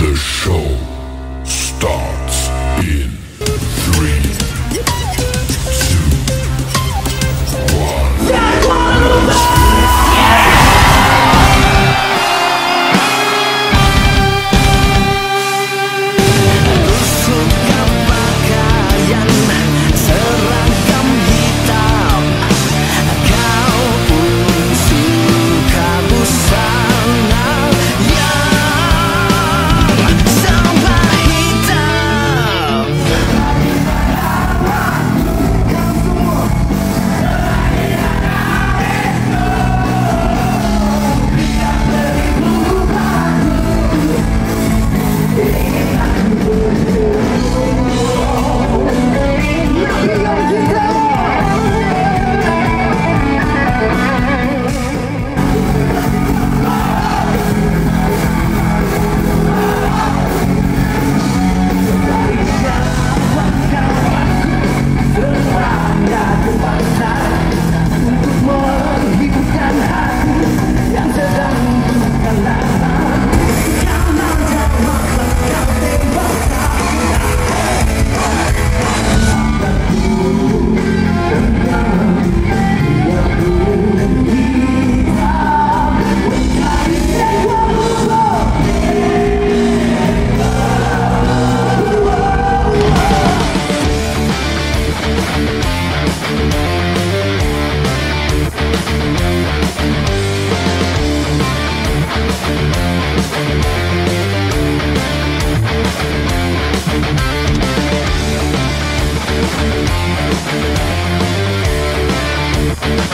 The show starts.